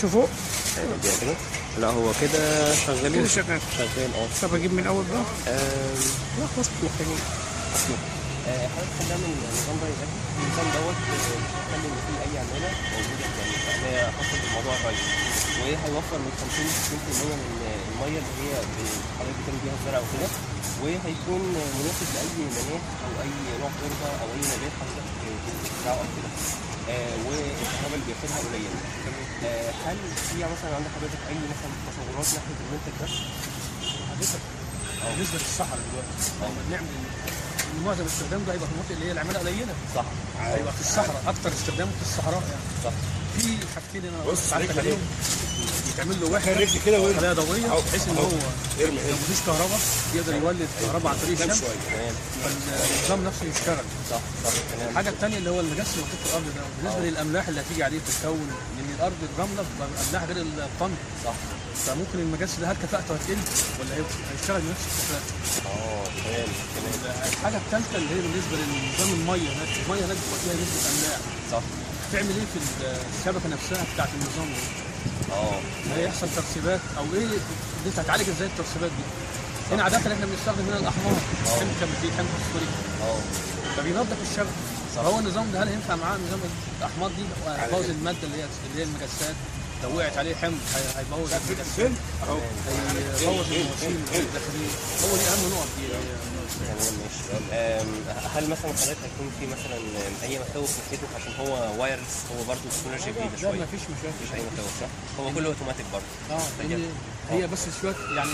شو فوق دي كده لا هو كده شغالين كده شغال. شغال آه. طب أجيب من أول بقى. لا خلاص مش محتاجين آه، حضرتك خلينا من النظام ده يبقى النظام دوت آه، بيخلي إن في أي عماله موجودة يعني هي خاصة بموضوع الري وهي هيوفر من 50 ل 60% من آه، المية اللي هي حضرتك بتعمل بيها الزرع وكده. وهيكون آه، مناسب لأي مناخ أو أي نوع تربه أو أي نبات حضرتك بتزرعه أو كده. آه، والكهرباء اللي بياخدها قليل. آه، هل في مثلا عند حضرتك أي مثلا تصورات ناحية المنتج ده؟ حضرتك بالنسبة للصحراء دلوقتي لما بنعمل معظم استخدام ده هيبقى في المناطق اللي هي العمالة قليلة. صح. هيبقى في الصحراء أكتر استخدامه في الصحراء يعني. صح. في حاجتين أنا بص، عليهم يتعمل له وحده رجلي كده وارمي. خلايا ضوئية بحيث إن. هو لو مفيش كهرباء يقدر يولد كهرباء عن طريق الشمس. فالنظام نفسه يشتغل. صح صح. الحاجة الثانية اللي هو المجس اللي محطوط في الأرض ده بالنسبة للأملاح اللي هتيجي عليه تتكون لأن الأرض الرملة بتبقى أملاح غير الطن صح. فممكن المجس ده هل كفاءته هتقل ولا هيشتغل بنفس الكفاءة. آه تمام الحاجة الثالثه اللي هي بالنسبة لنظام المية هناك المية هناك بيبقى فيها نسبة أملاح. صح. تعمل إيه في الشبكة نفسها بتاعت النظام ده؟ آه. هيحصل ترسيبات أو إيه دي انت هتعالج إزاي الترسيبات دي؟ هنا عاده إحنا بنستخدم هنا الاحماض حمض كبريتيك حمض فوسفوريك آه. فبينظف الشبكة. فهو النظام ده هل ينفع معاه نظام الأحماض دي؟ هيبوظ المادة اللي هي اللي هي المجسات؟ لو وقعت عليه حمض هي- هيبوظ؟ اهو هيبوظ المواسير الداخليه هو دي اهم نقط دي تمام ماشي هل مثلا حضرتك هيكون في مثلا اي مخاوف ناحيته عشان هو wireless هو برضه تكنولوجيا جديده لا شوية ما فيش مشاكل مفيش اي مخاوف صح؟ هو كله اوتوماتيك برضه آه هي بس شوية يعني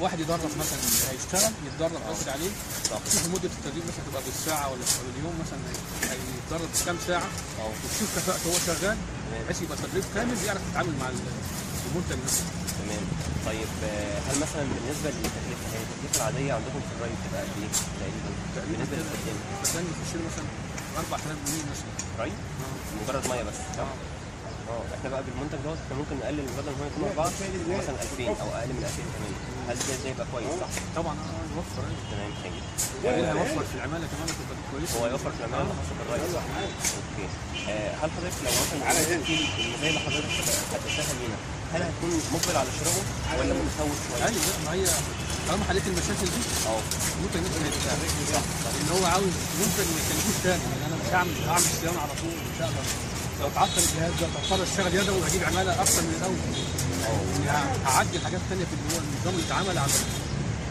واحد يدرب مثلا هيشتغل يتدرب بس عليه صح شوف مده التدريب مثلا تبقى بالساعة ولا باليوم مثلا هي- هيتدرب كام ساعه آه وتشوف كفاءته وهو شغال بحيث يبقى تدريب كامل يعرف يتعامل مع ال- المنتج نفسه تمام. طيب آه، هل مثلا بالنسبة للتكلفة هي التكلفة العادية عندكم في الري بتبقى قد إيه؟ تقريبا؟ بالنسبة للاستخدام فكان يخش له مثلا 4000 جنيه مثلا. ري مجرد مية بس آه. آه إحنا بقى بالمنتج دوت إحنا ممكن نقلل بدل ما يكون أربعة مثلا 2000 أو أقل من 2000 كمان. هل ده ده يبقى كويس؟ صح؟ طبعا آه يوفر تمام حلو. وبعدين هيوفر في العمالة كمان هتبقى كويسة. هو يوفر في العمالة؟ الخاصه بالري صح؟ أوكي. آه، هل حضرتك لو مثلا في المزايا اللي حضرتك هتديها لينا هل هتكون مقبل على شرائه ولا متخوف شوية؟ أيوه ما هي طالما حليت المشاكل دي آه ممكن نبقى هيرتاح صح لأن هو عاوز ممكن ما يكلفوش تاني. يعني أنا مش هعمل هعمل صيانة على طول مش هقدر. لو تعطل الجهاز ده هضطر اشتغل يدوي واجيب عمالة أكتر من الأول. يعني هعدل حاجات تانية في النظام اللي اتعمل على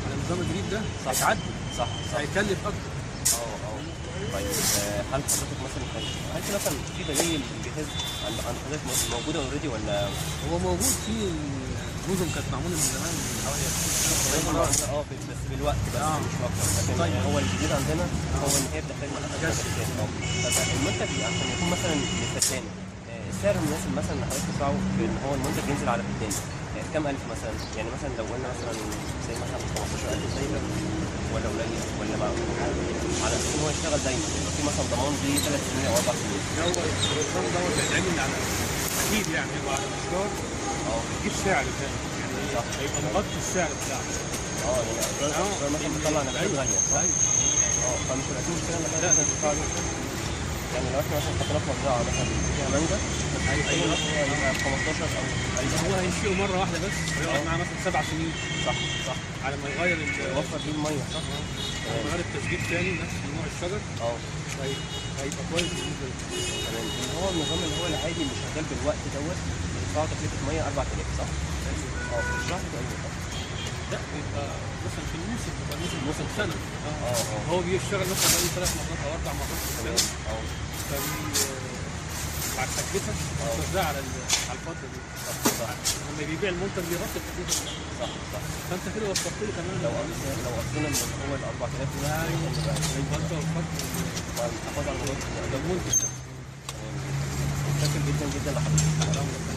على النظام الجديد ده هيتعدل. صح صح. هيكلف أكتر. أه أه. طيب آه، هل حضرتك مثلا هل في مثلا في بدايل الجهاز عند حضرتك موجوده اوريدي ولا؟ هو موجود في نظم كانت معمولة من زمان من حوالي 20 سنه آه بس بالوقت بس آه. مش أكتر لكن طيب. هو الجديد عندنا هو ان هي بتحتاج. طب المنتج عشان يكون مثلا للفدان آه، السعر المناسب مثلا اللي حضرتك تدفعه في ان هو المنتج ينزل على فدان آه، كام ألف مثلا يعني مثلا لو قلنا مثلا زي مثلا 15000 زي ده ولا قليل ولا معقول على أساس إن هو يشتغل دايما يبقى في مثلا ضمان دي ثلاث سنين أو أربع سنين هو النظام دوت هيتعمل على أكيد يعني على مشوار آه يجيب سعر كامل يعني. هيبقى مغطي السعر بتاعه آه يعني مثلا بتطلع نباتات غاليه صح؟ آه فمش ان إحنا ندفع له يعني لو إحنا مثلا في مزرعه مثلا فيها مانجا هو يبقى 15 أو هو هيشيله مرة واحدة بس ويقعد معاه مثلا سبع سنين صح صح على ما يغير يوفر بيه الميه صح؟ يغير التسجيل تاني نفس نوع الشجر آه هي- هيبقى كويس بالنسبة تمام هو النظام اللي هو العادي اللي شغال بالوقت دوت بيدفعوا تكلفه ميه 4000 صح؟ آه في الشهر؟ لا يبقى مثلا في الموسم يبقى الموسم موسم سنه آه آه هو بيشتغل مثلا بقاله ثلاث مرات أو أربع مرات في السنة آه فبي مع التكلفه بتوزعها على على الفترة دي صح لما بيبيع المنتج بيغطي التكلفه صح صح فانت كده وفرت له كمان لو لو قصينا من هو ال 4000 ده يبقى انت وفرت على المنتج ده شاكر جدا جدا لحضرتك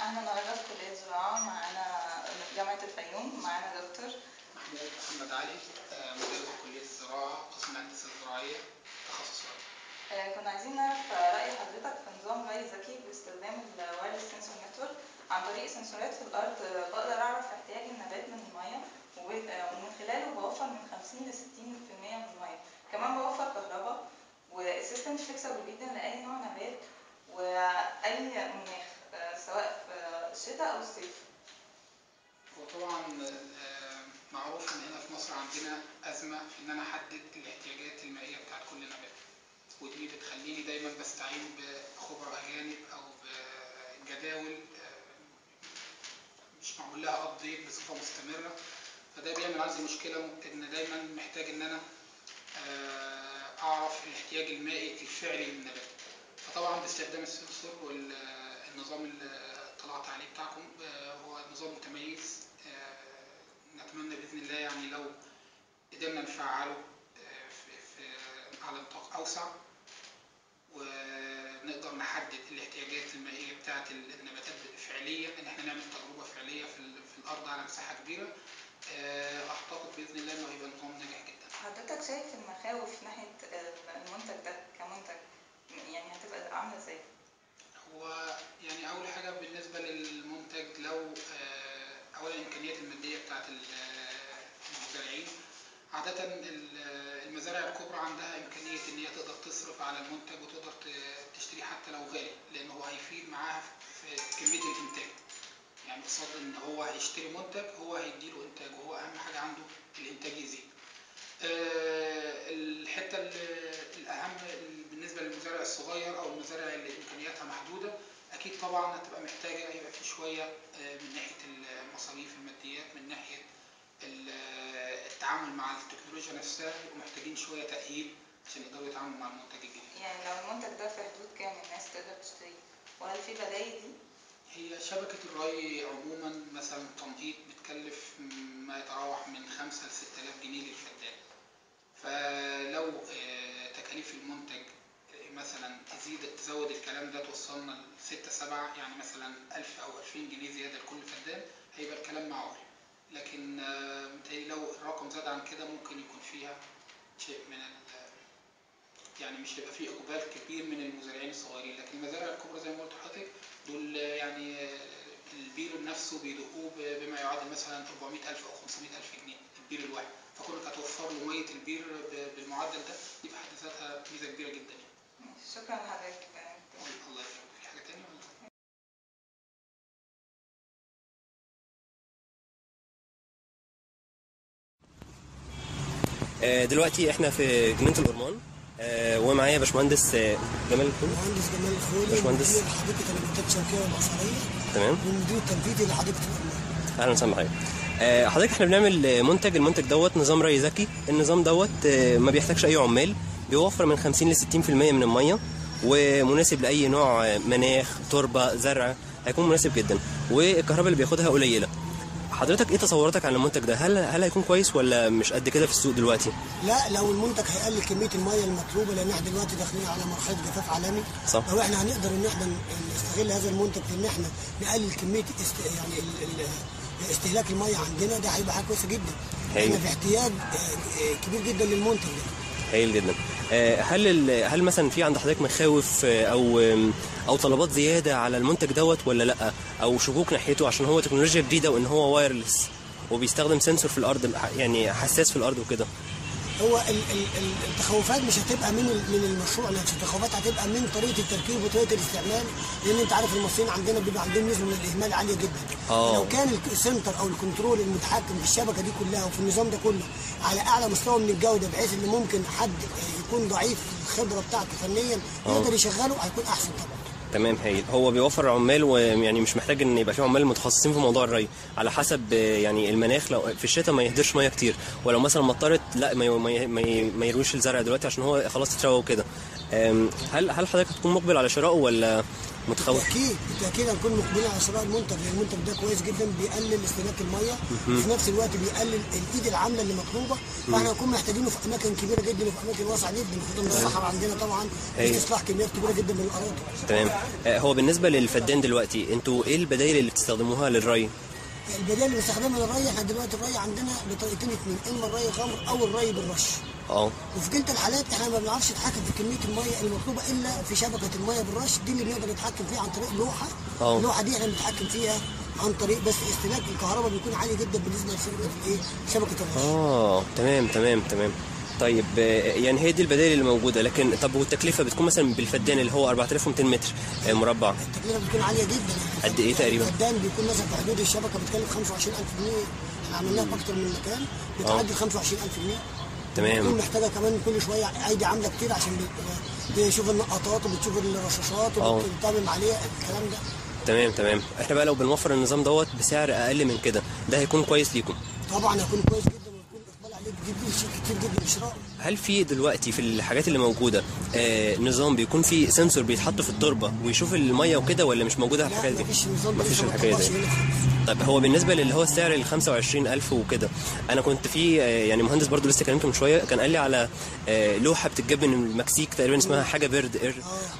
إحنا النهارده في كلية زراعة معانا من جامعة الفيوم معانا دكتور محمد علي آه، مدرس كلية الزراعة قسم الهندسة الزراعية تخصص ري. آه، كنا عايزين نعرف آه، رأي حضرتك في نظام ري ذكي باستخدام ال wireless sensor network عن طريق سنسورات في الأرض آه، بقدر أعرف احتياج النبات من المية وب- آه، يحسبوا جدا لأي نوع نبات وأي مناخ آه، سواء في الشتاء أو الصيف وطبعا آه، معروف ان هنا في مصر عندنا ازمه في ان أنا احدد الاحتياجات المائيه بتاعت كل نبات ودي بتخليني دايما بستعين بخبراء اجانب أو بجداول آه، مش معمول لها ابديت بصفه مستمره فده بيعمل عندي مشكله ان دايما محتاج ان أنا آه، اعرف الاحتياج المائي الفعلي للنبات. فطبعا باستخدام السنسور والنظام اللي طلعت عليه بتاعكم آه، هو نظام متميز. آه، نتمنى بإذن الله يعني لو قدرنا نفعله آه، في على نطاق أوسع ونقدر نحدد الاحتياجات المائية بتاعه النباتات فعليا. إن إحنا نعمل تجربة فعلية في ال- في الأرض على مساحة كبيرة أعتقد بإذن الله إنه هيبقى نظام ناجح جدا. حضرتك شايف المخاوف ناحية المنتج ده كمنتج؟ يعني هتبقى عاملة إزاي؟ هو يعني أول حاجة بالنسبة للمنتج لو آه، أولا الإمكانيات المادية بتاعت ال- المزارعين عادة ال- المزارع الكبرى عندها إمكانية إن هي تقدر تصرف على المنتج وتقدر تشتريه حتى لو غالي لأن هو هيفيد معاها في كمية الإنتاج. يعني قصاد إن هو هيشتري منتج هو هيديله إنتاج وهو أهم حاجة عنده الإنتاج يزيد. آه، الحتة ال- الأهم بالنسبة للمزارع الصغير أو المزارع اللي إمكانياتها محدودة أكيد طبعا هتبقى محتاجة يبقى في شوية آه، من ناحية المصاريف الماديات من ناحية ال- التعامل مع التكنولوجيا نفسها يبقوا محتاجين شوية تأهيل عشان يقدروا يتعاملوا مع المنتج الجديد يعني لو المنتج ده في حدود كام الناس تقدر تشتريه؟ وهل في بدايل دي؟ هي شبكة الري عموما مثلا تنقيط بتكلف ما يتراوح من 5 ل 6000 جنيه للفدان فلو آه، تكاليف المنتج آه، مثلا تزيد تزود الكلام ده توصلنا ل 6 7 يعني مثلا 1000 أو 2000 جنيه زيادة لكل فدان هيبقى الكلام معقول. لكن آه، لو الرقم زاد عن كده ممكن يكون فيها شيء من يعني مش هيبقى فيه إقبال كبير من المزارعين الصغيرين. لكن المزارع الكبرى زي ما قلت لحضرتك دول يعني آه، البير نفسه بيدقوه بما يعادل مثلا 400000 أو 500000 جنيه البير الواحد. فكونك هتوفر له مية البير بالمعدل ده دي في حد ذاتها ميزة كبيرة جدا. يعني شكرا لحضرتك. الله يخليك. في حاجة تانية ولا؟ آه، دلوقتي إحنا في جنينة الأورمان. آه، ومعايا باشمهندس آه، جمال الخولي مهندس جمال الخولي باشمهندس. مدير حديقة النباتات الشوكيه والبصريه تمام. والمدير التنفيذي لحديقة الأورمان. أهلا وسهلا بحضرتك. حضرتك إحنا بنعمل آه، منتج المنتج دوت نظام ري ذكي. النظام دوت آه، ما بيحتاجش أي عمال. بيوفر من 50 ل 60% من المية ومناسب لأي نوع آه، مناخ تربة زرع هيكون مناسب جدا. والكهرباء اللي بياخدها قليلة. حضرتك إيه تصوراتك عن المنتج ده؟ هل هل هيكون كويس ولا مش قد كده في السوق دلوقتي؟ لا لو المنتج هيقلل كمية المية المطلوبة لأن إحنا دلوقتي داخلين على مرحلة جفاف عالمي. صح. لو إحنا هنقدر إن إحنا نستغل هذا المنتج في إن إحنا نقلل كمية است... يعني ال... ال... استهلاك الميه عندنا ده هيبقى حاجة كويسة جدا. هايل. إحنا في احتياج آه، آه، كبير جدا للمنتج ده. هايل جدا. آه، هل هل مثلا في عند حضرتك مخاوف أو أو طلبات زيادة على المنتج دوت ولا لأ؟ أو شكوك ناحيته عشان هو تكنولوجيا جديدة وإن هو wireless وبيستخدم sensor في الأرض يعني حساس في الأرض وكده. هو ال ال ال التخوفات مش هتبقى من من المشروع نفسه. التخوفات هتبقى من طريقة التركيب وطريقة الاستعمال لأن أنت عارف المصريين عندنا بيبقى عندهم نسبة من الإهمال عالية جدا. آه. لو كان ال- ال center أو ال control المتحكم في الشبكة دي كلها وفي النظام ده كله على أعلى مستوى من الجودة بحيث إن ممكن حد يكون ضعيف الخبرة بتاعته فنيا يقدر يشغله هيكون أحسن طبعا. تمام هايل. هو بيوفر عمال ويعني مش محتاج إن يبقى في عمال متخصصين في موضوع الري. على حسب يعني المناخ لو في الشتاء ما يهدرش ميه كتير. ولو مثلا مطرت لا ما ما يرويش الزرع دلوقتي عشان هو خلاص اتروى وكده. هل هل حضرتك هتكون مقبل على شرائه ولا متخوف؟ بالتأكيد بالتأكيد هنكون مقبلين على شراء المنتج لأن المنتج ده كويس جدا بيقلل استهلاك المية وفي نفس الوقت بيقلل الإيد العاملة اللي مطلوبة. فإحنا هنكون محتاجينه في أماكن كبيرة جدا وفي أماكن واسعة جدا خصوصا الصحراء عندنا طبعا أيوة. استصلاح كميات كبيرة جدا من الأراضي. تمام. آه، هو بالنسبة للفدان دلوقتي أنتوا إيه البدائل اللي بتستخدموها للري؟ البدائل اللي بنستخدمها للري إحنا دلوقتي الري عندنا بطريقتين اثنين إما الري غمر أو الري بالرش. آه. وفي كلتا الحالات إحنا ما بنعرفش نتحكم في كمية المية المطلوبة إلا في شبكة المية بالرش. دي اللي بنقدر نتحكم فيها عن طريق لوحة. آه. اللوحة دي إحنا بنتحكم فيها عن طريق بس استهلاك الكهرباء بيكون عالي جدا بالنسبة لشبكة شبكه الرش. آه. تمام تمام تمام. طيب آه، يعني هي دي البدائل اللي موجودة لكن طب والتكلفة بتكون مثلا بالفدان اللي هو 4200 متر آه، مربع؟ التكلفة بتكون عالية جدا يعني. قد إيه تقريباً؟ الفدان بيكون مثلا في حدود الشبكة بتكلف 25000 جنيه إحنا عملناها في أكتر من مكان بتعدي 25000 جنيه. تمام. بتكون محتاجة كمان كل شوية أيدي عاملة كتير عشان بت- بتشوف النقطات وبتشوف الرشاشات. وبتعمل عليها الكلام ده. تمام تمام. إحنا بقى لو بنوفر النظام دوت بسعر أقل من كده ده هيكون كويس ليكم؟ طبعا هيكون كويس جدا. جدا شيء كتير جدا شراء هل في دلوقتي في الحاجات اللي موجودة آه نظام بيكون فيه سنسور بيتحط في التربة ويشوف المية وكده ولا مش موجودة الحاجات دي؟ مفيش نظام مفيش الحكاية دي. طيب هو بالنسبة للي هو السعر ال 25000 وكده أنا كنت في آه، يعني مهندس برضو لسه كلمته من شوية كان قال لي على آه، لوحة بتتجاب من المكسيك تقريبا اسمها حاجة بيرد اير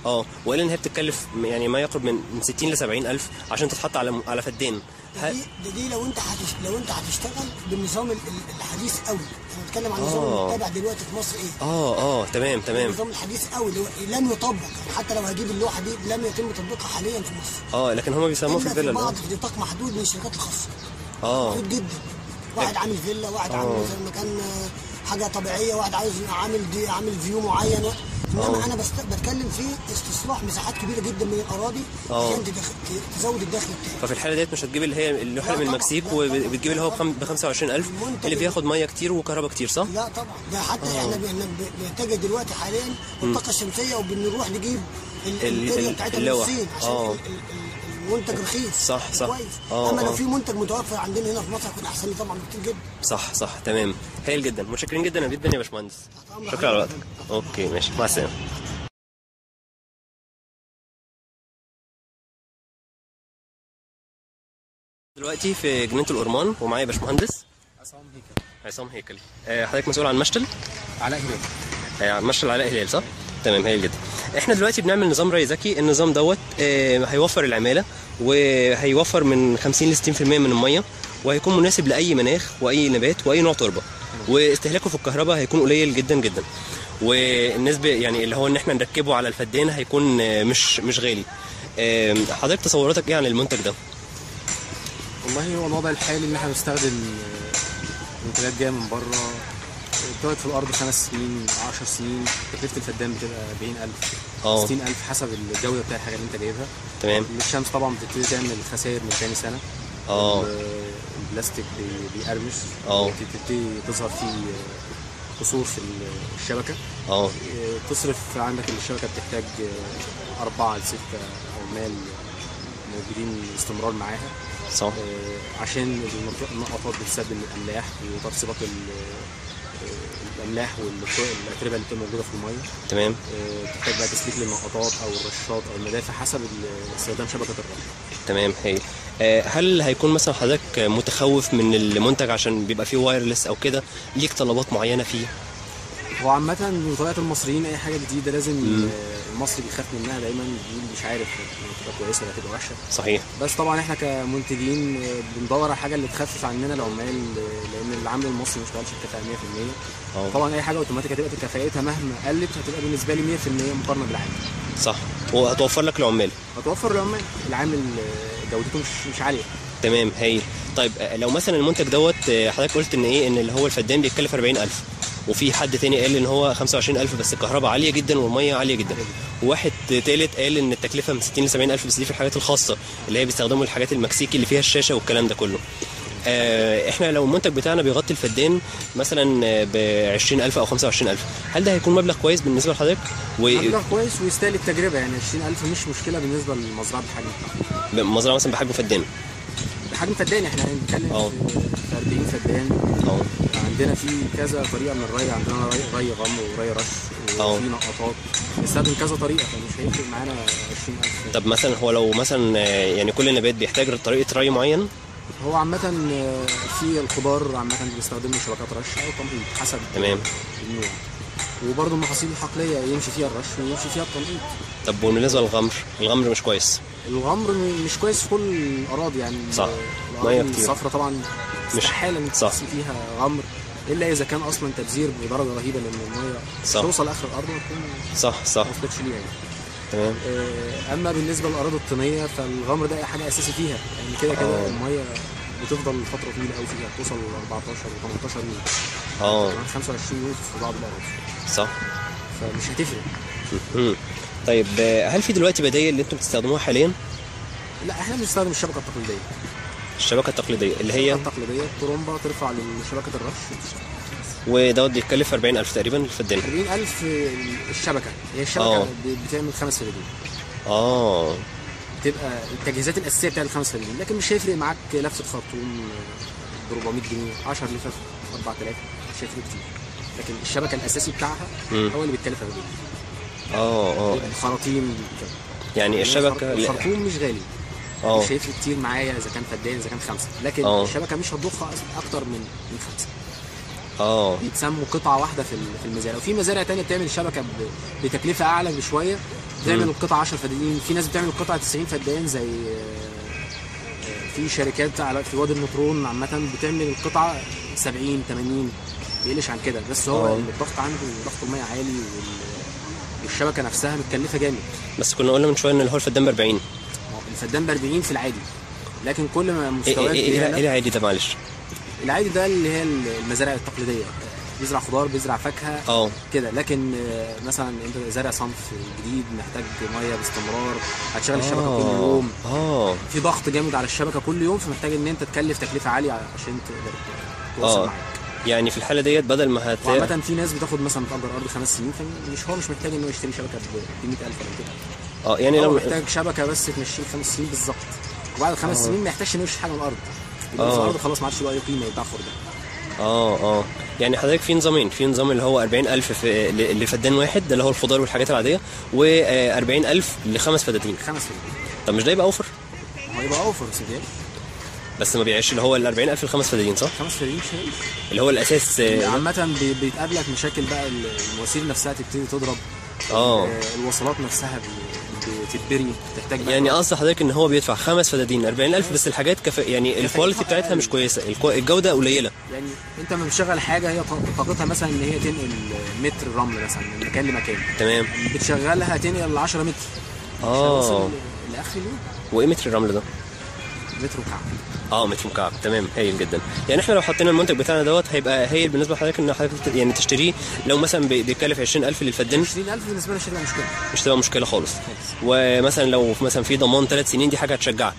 آه. وقال إن هي بتتكلف يعني ما يقرب من من 60 ل 70000 عشان تتحط على على فدان. ده دي, ده دي لو أنت هتش... لو أنت هتشتغل بالنظام ال- ال- الحديث قوي أنا بتكلم عن النظام آه. المتبع دلوقتي في مصر إيه؟ آه آه تمام تمام. النظام الحديث قوي اللي هو لم يطبق. يعني حتى لو هجيب اللوحة دي لم يتم تطبيقها حاليا في مصر. آه لكن هم بيسموه في الفيلا بعض في نطاق محدود من الشركات الخاصه آه. جدا. واحد عامل فيلا واحد عامل مثلا مكان آه، حاجة طبيعية واحد عايز عامل دي عامل view معين انما أنا بست... بتكلم في استصلاح مساحات كبيرة جدا من الأراضي آه. عشان تدخل... تزود الدخل بتاعك ففي الحالة ديت مش هتجيب اللي هي اللي من المكسيك. وبتجيب اللي هو ب 25000 المنتج اللي بياخد ميه كتير وكهرباء كتير صح؟ لا طبعا. ده حتى إحنا ب- إحنا ب- بنتجه دلوقتي حاليا للطاقه الشمسية وبنروح نجيب ال- ال- الخلايا ال- بتاعتها من. الصين عشان المنتج رخيص. صح، صح. كويس. آه، أما آه. لو في منتج متوفر عندنا هنا في مصر هيكون أحسن لي طبعا بكتير جدا. صح صح. تمام. هايل جدا. متشكرين جدا. جدا يا باشمهندس. شكرا على. وقتك. أوكي ماشي. مع السلامة. دلوقتي في جنينة الأورمان ومعايا باشمهندس. عصام هيكل. عصام هيكل. آه، حضرتك مسؤول عن مشتل علاء هلال. عن مشتل علاء هلال صح؟ تمام هايل جدا. إحنا دلوقتي بنعمل نظام ري ذكي النظام دوت آه، هيوفر العمالة وهيوفر من 50 ل 60% من المية وهيكون مناسب لأي مناخ وأي نبات وأي نوع تربة. واستهلاكه في الكهرباء هيكون قليل جدا جدا. والنسبة يعني اللي هو إن إحنا نركبه على الفدان هيكون آه، مش مش غالي. آه، حضرتك تصوراتك إيه عن المنتج ده؟ والله هو الوضع الحالي إن إحنا بنستخدم منتجات جاية من بره. بتقعد في الأرض خمس سنين 10 سنين تكلفه الفدان بتبقى 40000 آه. 60000 حسب الجودة بتاع الحاجة اللي أنت جايبها. تمام. الشمس طبعا بتبتدي تعمل خسائر من تاني سنة. آه. ال- البلاستيك بي- بيقرمش. آه. بتبتدي تظهر فيه قصور في ال- الشبكة. آه. تصرف عندك الشبكة بتحتاج أربعة لستة عمال موجودين باستمرار معاها. صح. آه، عشان النقطات بتسد الأملاح آه، الاملاح والاتربه اللي بتبقى موجودة في المية. تمام. آه، بتحتاج بقى تسليك للنقطات أو الرشاشات أو المدافع حسب استخدام شبكة الرش تمام هايل آه، هل هيكون مثلا حضرتك متخوف من المنتج عشان بيبقى فيه وايرلس أو كده؟ ليك طلبات معينة فيه؟ هو عامة من طبيعة المصريين أي حاجة جديدة لازم آه، المصري بيخاف منها دايما بيقول مش عارف تبقى كويسة ولا تبقى وحشة. صحيح. بس طبعا إحنا كمنتجين آه، بندور على حاجة اللي تخفف عننا العمال آه، لأن العامل المصري ما بيشتغلش بكفاءة 100% آه. طبعا أي حاجة أوتوماتيك هتبقى كفاءتها مهما قلت هتبقى بالنسبة لي 100% مقارنة بالعامل صح. وهتوفر لك العمال. هتوفر العمال. العامل جودته مش مش عالية. تمام هايل. طيب لو مثلا المنتج دوت حضرتك قلت إن إيه إن اللي هو الفدان بيتكلف 40000 وفي حد تاني قال إن هو 25000 بس الكهرباء عالية جدا والمية عالية جدا. وواحد تالت قال إن التكلفة من 60 ل 70000 بس دي في الحاجات الخاصة اللي هي بيستخدموا الحاجات المكسيكي اللي فيها الشاشة والكلام ده كله. آه، إحنا لو المنتج بتاعنا بيغطي الفدان مثلا ب 20000 أو 25000 هل ده هيكون مبلغ كويس بالنسبة لحضرتك؟ مبلغ كويس ويستاهل التجربة يعني 20000 مش مشكلة بالنسبة للمزرعة بحجم. ومزرعه مثلا بحجم فدان. بحجم فدان إحنا بنتكلم 40 فدان آه. عندنا في كذا طريقة من الري عندنا ري, ري غمر وري رش آه. وفي نقطات. بنستخدم كذا طريقة فمش هيفرق معانا 20000 طب مثلا هو لو مثلا آه، يعني كل نبات بيحتاج طريقة ري معين؟ هو عامة في الخضار عامة بيستخدموا شبكات رش أو تنقيط حسب تمام. النوع. وبرضه المحاصيل الحقلية يمشي فيها الرش ويمشي فيها التنقيط طب وبالنسبه للغمر الغمر مش كويس الغمر مش كويس في كل الأراضي يعني صح. مية كتير. الصفرا طبعا مش- استحالة إنك. تحصل فيها غمر إلا إذا كان أصلا تبذير بدرجة رهيبة لأن المية صح. توصل آخر الأرض وتكون صح صح ما وصلتش ليها يعني. تمام آه، أما بالنسبة للأراضي الطينية فالغمر ده حاجة أساسي فيها يعني كده كده آه. الميه بتفضل فترة طويلة قوي فيها بتوصل ل 14 و 18 يوم آه كمان 25 يوم في بعض الأوقات. صح. فمش هتفرق. طيب آه، هل في دلوقتي بدايل اللي أنتم بتستخدموها حاليا؟ لا إحنا بنستخدم الشبكة التقليدية. الشبكة التقليدية اللي هي؟ الشبكة التقليدية الترومبه ترفع لشبكه الرش. ودوت بيتكلف 40000 تقريبا الفدان 40000 الشبكة. هي. الشبكة ب- بتعمل خمس فدادين آه. بتبقى التجهيزات الأساسية بتاعت الخمس فدادين لكن مش هيفرق معاك لفة خرطوم ب 400 جنيه 10 لفف 4000 مش هيفرق كتير. لكن الشبكة الأساسي بتاعها. هو اللي بيتكلف فدادين آه آه. الخراطيم كده. يعني الشبكة الخرطوم مش غالي. آه. مش هيفرق كتير معايا إذا كان فدان إذا كان خمسة. لكن آه. الشبكة مش هتضخ أكتر من من خمسة. آه. بيتسموا قطعة واحدة في في المزارع. وفي مزارع تانية بتعمل شبكه ب- بتكلفة أعلى بشوية بتعمل. القطعه 10 فدانين في ناس بتعمل القطعه 90 فدان زي آه، آه، في شركات على في وادي النطرون عامة بتعمل القطعه 70 80 بيقلش عن كده. بس هو آه. الضغط عنده ضغط المية عالي وال- والشبكة نفسها متكلفة جامد. بس كنا قلنا من شوية إن هو الفدان ب 40 ما هو الفدان ب 40 في العادي. لكن كل ما إيه مستويات إيه إيه بيعلى- إيه العادي ده معلش؟ العادي ده اللي هي المزارع التقليدية. بيزرع خضار بيزرع فاكهة آه. كده. لكن آه، مثلا انت زارع صنف جديد محتاج مية باستمرار هتشغل الشبكة كل يوم. آه. في ضغط جامد على الشبكة كل يوم فمحتاج ان انت تكلف تكلفة عالية عشان تقدر توصل آه. معاك. يعني في الحالة ديت بدل ما هت وعامة في ناس بتاخد مثلا بتأجر أرض خمس سنين فمش هو مش محتاج إن هو يشتري شبكة ب 100000 ولا كده. آه يعني لو محتاج شبكة بس تمشيه خمس سنين بالظبط. وبعد الخمس. سنين ما يحتاجش إنه يشتري حاجة من يبقى في آه. الأرض خلاص ما عادش له أي قيمة يتباع خردة آه آه. يعني حضرتك في نظامين في نظام اللي هو 40000 في ل- لفدان واحد ده اللي هو الخضار والحاجات العادية و 40000 لخمس فدادين. خمس فدان طب مش ده يبقى أوفر؟ هو يبقى أوفر بس بس ما بيعيش اللي هو ال 40000 لخمس فدادين صح؟ خمس مش غالي اللي هو الأساس آه،؟ عامة بي- بيتقابلك مشاكل بقى المواسير نفسها تبتدي تضرب. آه آه، الوصلات نفسها بتتبري تحتاج بقى يعني قصد حضرتك إن هو بيدفع خمس فدادين 40000 بس الحاجات كف... يعني ال quality بتاعتها مش كويسة. الجودة قليلة. يعني أنت لما بتشغل حاجة هي طاقتها مثلا إن هي تنقل متر رمل مثلا من مكان لمكان. تمام. بتشغلها تنقل 10 متر. آه. لآخر اليوم. وإيه متر الرمل ده؟ متر وكعب. آه متر مكعب. تمام. هايل جدا. يعني إحنا لو حطينا المنتج بتاعنا دوت هيبقى هايل بالنسبة لحضرتك ان حضرتك يعني تشتريه. لو مثلا بي- بيكلف 20000 للفدان. 20000 بالنسبة لي شغله مشكلة. مش تبقى مشكلة خالص. ومثلا لو مثلا في ضمان ثلاث سنين دي حاجة هتشجعك.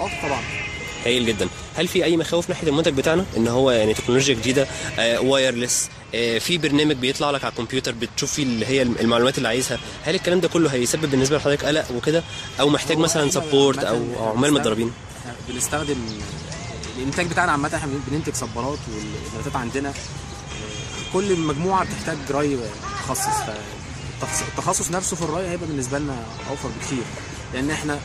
أه طبعا. هايل جدا. هل في أي مخاوف ناحية المنتج بتاعنا؟ إن هو يعني تكنولوجيا جديدة آه wireless في برنامج بيطلع لك على الكمبيوتر بتشوف فيه اللي هي المعلومات اللي عايزها. هل الكلام ده كله هيسبب بالنسبة لحضرتك قلق وكده؟ أو محتاج مثلا support أو عمال متدربين بنستخدم الإنتاج بتاعنا عامة إحنا بننتج صبارات والنباتات عندنا. آه، كل مجموعة بتحتاج ري متخصص فالتخص- التخصص نفسه في الري هيبقى بالنسبة لنا أوفر بكتير. لأن إحنا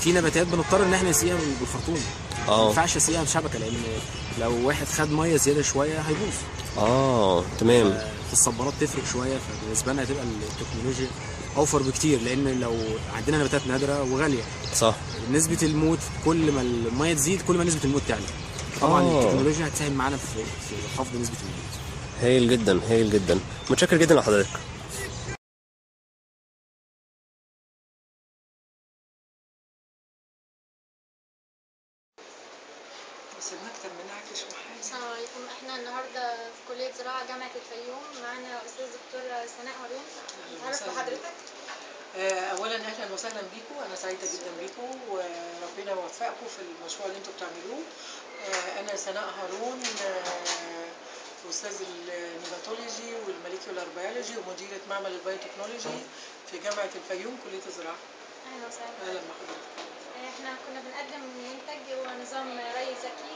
في نباتات بنضطر إن إحنا نسقيها بالخرطوم ما آه. ينفعش اسقيها بشبكه لأن لو واحد خد مية زيادة شوية هيبوظ. آه تمام. في الصبارات تفرق شوية فبالنسبة لنا هتبقى التكنولوجيا أوفر بكتير لأن لو عندنا نباتات نادرة وغالية. صح. نسبة الموت كل ما المية تزيد كل ما نسبة الموت تعلى. طبعا آه. التكنولوجيا هتساهم معانا في في خفض نسبة الموت. هايل جدا هايل جدا. متشكر جدا لحضرتك بس المكتب منعكش وحاجة السلام عليكم إحنا النهارده في كلية زراعة جامعة الفيوم معانا أستاذ دكتور سناء هارون تعرف وسهلا. بحضرتك آه، اولا أهلا وسهلا بيكم أنا سعيده جدا بيكم وربنا يوفقكم في المشروع اللي أنتم بتعملوه. آه، أنا سناء هارون آه، أستاذ ال nematology وال molecular biology ومديرة معمل ال biotechnology في جامعة الفيوم كلية الزراعة. أهلا وسهلا. أهلا بحضرتك إحنا كنا بنقدم منتج هو نظام ري ذكي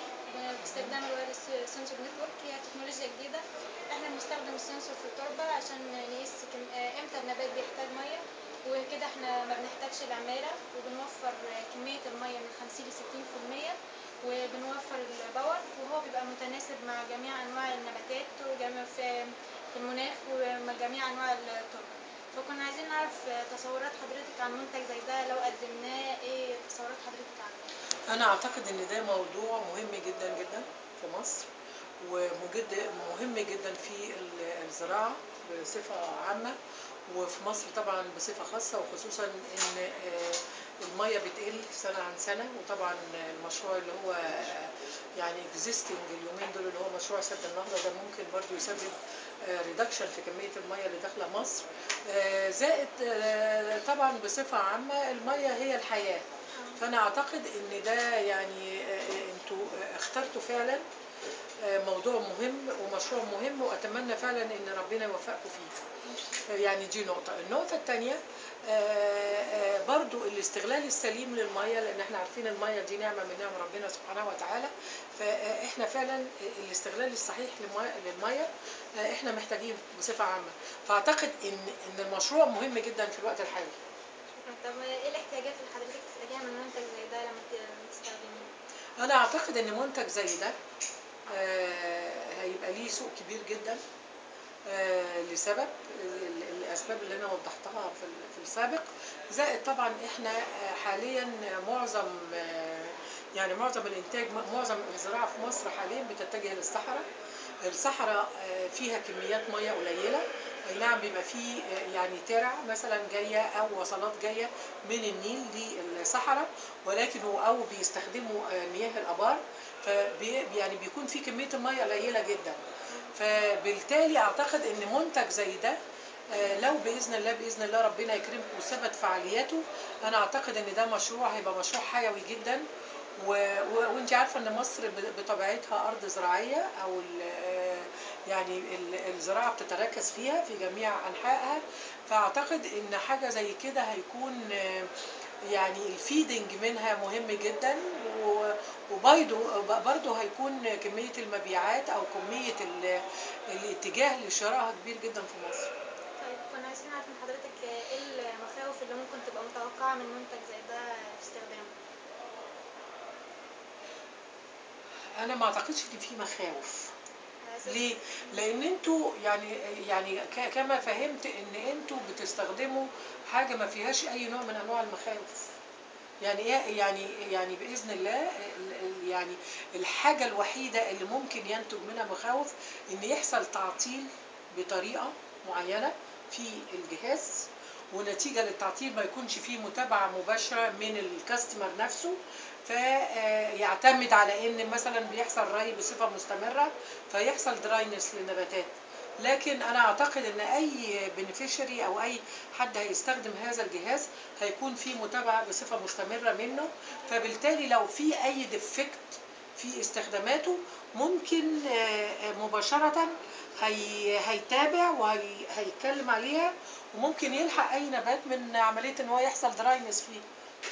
باستخدام ال wireless sensor network. هي تكنولوجيا جديدة. إحنا بنستخدم ال sensor في التربة عشان نقيس آه، إمتى النبات بيحتاج مية. وكده إحنا ما بنحتاجش العمالة وبنوفر كمية المية من 50 ل 60% وبنوفر الباور وهو بيبقى متناسب مع جميع أنواع النباتات وجميع في المناخ وجميع أنواع التربة فكنا عايزين نعرف تصورات حضرتك عن منتج زي ده لو قدمناه إيه تصورات حضرتك عنه؟ أنا أعتقد إن ده موضوع مهم جدا جدا في مصر ومجد مهم جدا في ال- الزراعة بصفة عامة وفي مصر طبعا بصفة خاصة وخصوصا إن آه، المية بتقل سنة عن سنة. وطبعا المشروع اللي هو آه، يعني existing اليومين دول اللي هو مشروع سد النهضه ده ممكن برضو يسبب reduction في كمية المية اللي داخلة مصر. آه، زائد آه، طبعا بصفة عامة المية هي الحياة. فأنا أعتقد إن ده يعني آه، أنتوا اخترتوا فعلا آه، موضوع مهم ومشروع مهم وأتمنى فعلا إن ربنا يوفقكم فيه. آه، يعني دي نقطة. النقطة الثانية برضو الاستغلال السليم للمية لأن إحنا عارفين المية دي نعمة من نعم ربنا سبحانه وتعالى. فإحنا فعلا الاستغلال الصحيح للمية آه، إحنا محتاجينه بصفة عامة. فأعتقد إن إن المشروع مهم جدا في الوقت الحالي. طب إيه الاحتياجات اللي حضرتك تحتاجيها من منتج زي ده لما تستخدميه؟ أنا أعتقد إن منتج زي ده آه، هيبقى ليه سوق كبير جدا آه، لسبب ال- الأسباب اللي أنا وضحتها في ال- في السابق. زائد طبعا إحنا آه، حاليا معظم آه، يعني معظم الإنتاج معظم الزراعة في مصر حاليا بتتجه للصحراء. الصحراء آه، فيها كميات ميه قليلة. أي نعم بيبقى فيه يعني ترع مثلا جاية أو وصلات جاية من النيل للصحراء ولكن هو أو بيستخدموا مياه الآبار فبي يعني بيكون في كمية المية قليلة جدا. فبالتالي أعتقد إن منتج زي ده لو بإذن الله بإذن الله ربنا يكرمكم وثبت فعالياته أنا أعتقد إن ده مشروع هيبقى مشروع حيوي جدا. وانت عارفة إن مصر بطبيعتها أرض زراعية أو ال- يعني ال- الزراعة بتتركز فيها في جميع أنحائها فأعتقد إن حاجة زي كده هيكون يعني الفيدنج منها مهم جدا وبرضه برضه هيكون كمية المبيعات أو كمية ال- الاتجاه لشرائها كبير جدا في مصر طيب كنا عايزين نعرف من حضرتك إيه المخاوف اللي ممكن تبقى متوقعة من منتج زي ده في استخدامه؟ أنا ما أعتقدش إن في مخاوف ليه؟ لأن أنتوا يعني يعني كما فهمت إن أنتوا بتستخدموا حاجة ما فيهاش أي نوع من أنواع المخاوف. يعني إيه يعني يعني بإذن الله ال- ال- يعني الحاجة الوحيدة اللي ممكن ينتج منها مخاوف إن يحصل تعطيل بطريقة معينة في الجهاز ونتيجة للتعطيل ما يكونش فيه متابعة مباشرة من الكاستمر نفسه فيعتمد على إن مثلا بيحصل ري بصفة مستمرة فيحصل dryness للنباتات. لكن أنا أعتقد إن أي beneficiary أو أي حد هيستخدم هذا الجهاز هيكون في متابعة بصفة مستمرة منه. فبالتالي لو في أي defect في استخداماته ممكن آه، آه، مباشرة هي هيتابع وهيتكلم عليها وممكن يلحق أي نبات من عملية إن هو يحصل dryness فيه.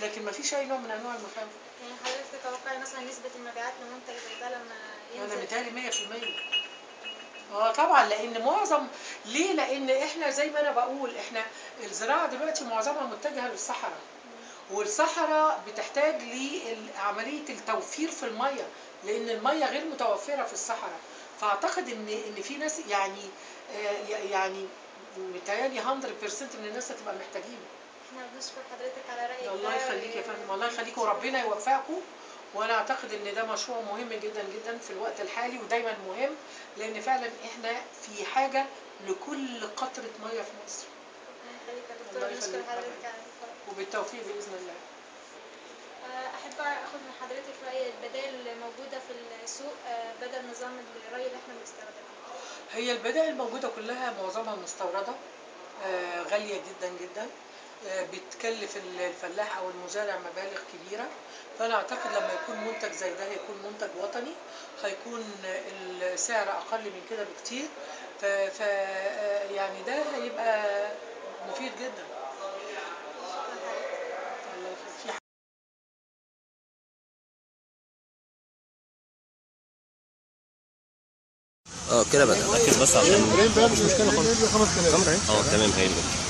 لكن ما فيش أي نوع من أنواع المخاوف يعني حضرتك تتوقعي مثلا نسبة المبيعات لمنتج زي ده لما أنا ينزل متهيألي 100% آه طبعا لأن معظم ليه؟ لأن إحنا زي ما أنا بقول إحنا الزراعة دلوقتي معظمها متجهة للصحراء. والصحراء بتحتاج لعملية التوفير في المية لأن المية غير متوفرة في الصحراء. فأعتقد إن إن في ناس يعني آه، يعني متهيألي 100% من الناس هتبقى محتاجين إحنا بنشكر حضرتك على رأيك ده الله يخليك يا فندم. الله يخليك. وربنا يوفقكم. وأنا اعتقد ان ده مشروع مهم جدا جدا في الوقت الحالي ودايما مهم لأن فعلا إحنا في حاجة لكل قطرة مية في مصر. ربنا يخليك يا الله دكتور نشكر حضرتك. على. وبالتوفيق بإذن الله. آه، أحب أخد من حضرتك رأي البدائل اللي موجودة في السوق آه، بدل نظام الري اللي إحنا بنستخدمه هي البدائل الموجودة كلها معظمها مستوردة آه، غالية جدا جدا. بتكلف الفلاح أو المزارع مبالغ كبيرة. فأنا أعتقد لما يكون منتج زي ده هيكون منتج وطني هيكون السعر أقل من كده بكتير. ف ف- آه، يعني ده هيبقى مفيد جدا. آه كده بقى ركز بس عشان آه تمام هايل. جدا